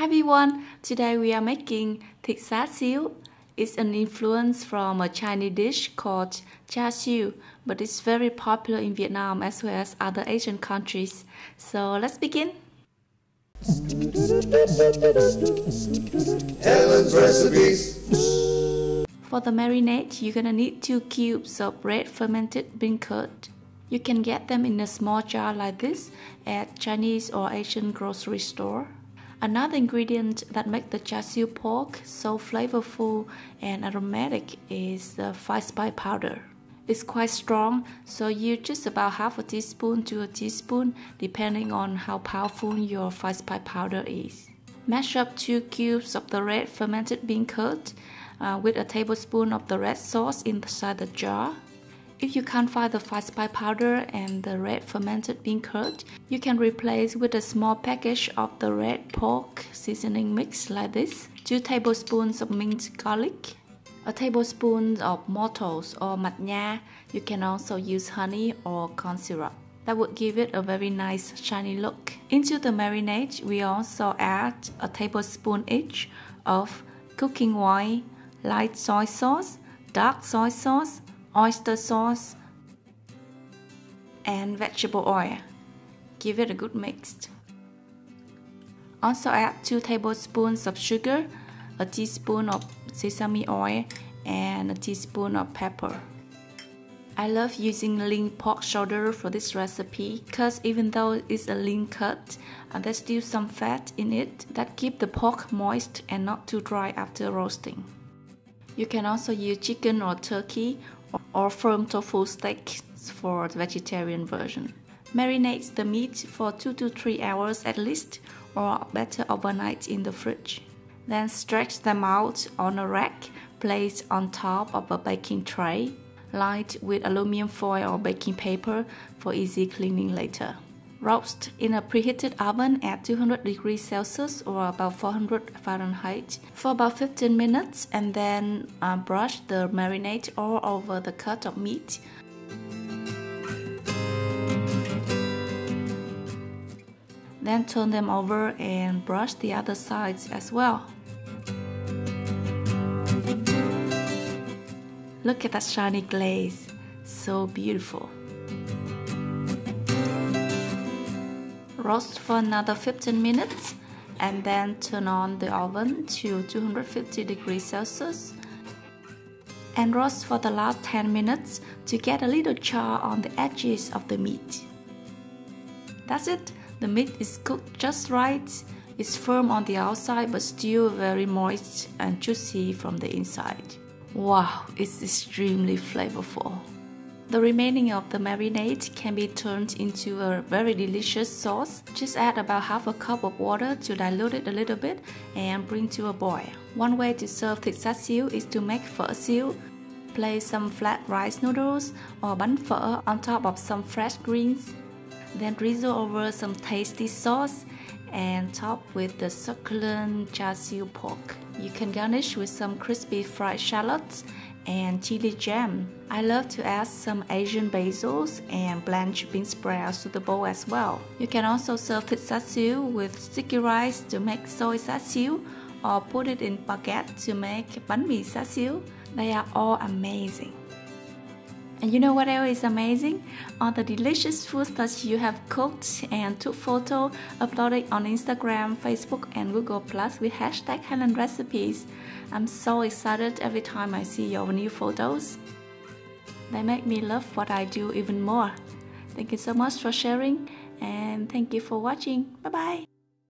Hi everyone, today we are making thịt xá xíu. It's an influence from a Chinese dish called char siu, but it's very popular in Vietnam as well as other Asian countries. So let's begin. Helen's recipes. For the marinade, you're gonna need 2 cubes of red fermented bean curd. You can get them in a small jar like this at Chinese or Asian grocery store. Another ingredient that makes the char pork so flavorful and aromatic is the five spice powder. It's quite strong, so use just about half a teaspoon to a teaspoon depending on how powerful your five spice powder is. Mash up 2 cubes of the red fermented bean curd uh, with a tablespoon of the red sauce inside the jar. If you can't find the five spice powder and the red fermented bean curd, you can replace with a small package of the red pork seasoning mix like this. 2 tablespoons of minced garlic, a tablespoon of maltose or nha. You can also use honey or corn syrup. That would give it a very nice shiny look. Into the marinade, we also add a tablespoon each of cooking oil, light soy sauce, dark soy sauce, oyster sauce, and vegetable oil. Give it a good mix. Also add 2 tablespoons of sugar, a teaspoon of sesame oil, and a teaspoon of pepper. I love using lean pork shoulder for this recipe because even though it's a lean cut, uh, there's still some fat in it that keep the pork moist and not too dry after roasting. You can also use chicken or turkey or firm tofu steak for the vegetarian version. Marinate the meat for 2 to 3 hours at least or better overnight in the fridge. Then stretch them out on a rack placed on top of a baking tray, lined with aluminum foil or baking paper for easy cleaning later. Roast in a preheated oven at 200 degrees Celsius or about 400 Fahrenheit for about 15 minutes and then uh, brush the marinade all over the cut of meat. Then turn them over and brush the other sides as well. Look at that shiny glaze, so beautiful. Roast for another 15 minutes and then turn on the oven to 250 degrees Celsius and roast for the last 10 minutes to get a little char on the edges of the meat. That's it, the meat is cooked just right. It's firm on the outside but still very moist and juicy from the inside. Wow, it's extremely flavorful. The remaining of the marinade can be turned into a very delicious sauce. Just add about half a cup of water to dilute it a little bit and bring to a boil. One way to serve thịt xá xíu is to make phở xíu. Place some flat rice noodles or bánh phở on top of some fresh greens. Then drizzle over some tasty sauce and top with the succulent char pork. You can garnish with some crispy fried shallots and chili jam. I love to add some Asian basils and blanched bean sprouts to the bowl as well. You can also serve xá with sticky rice to make xôi xíu or put it in baguette to make mì xá xíu. They are all amazing. And you know what else is amazing? All the delicious foods that you have cooked and took photo, uploaded on Instagram, Facebook and Google Plus with hashtag Helen Recipes. I'm so excited every time I see your new photos. They make me love what I do even more. Thank you so much for sharing and thank you for watching. Bye bye.